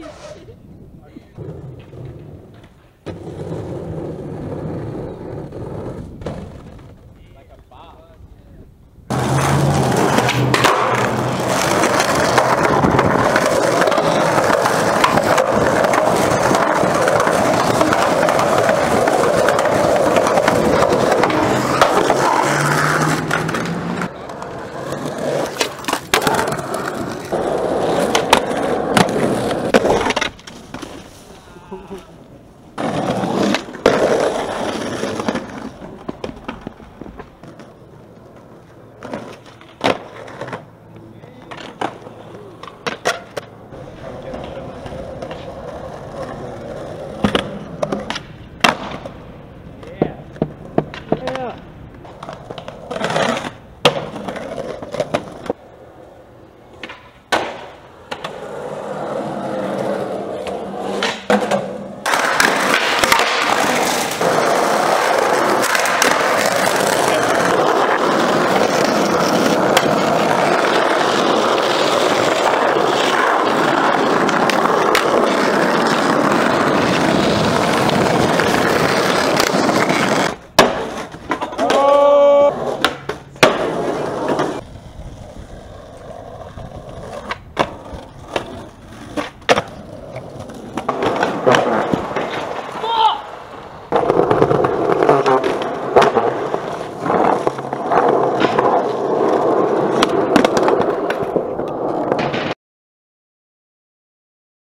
Holy shit. you Grazie.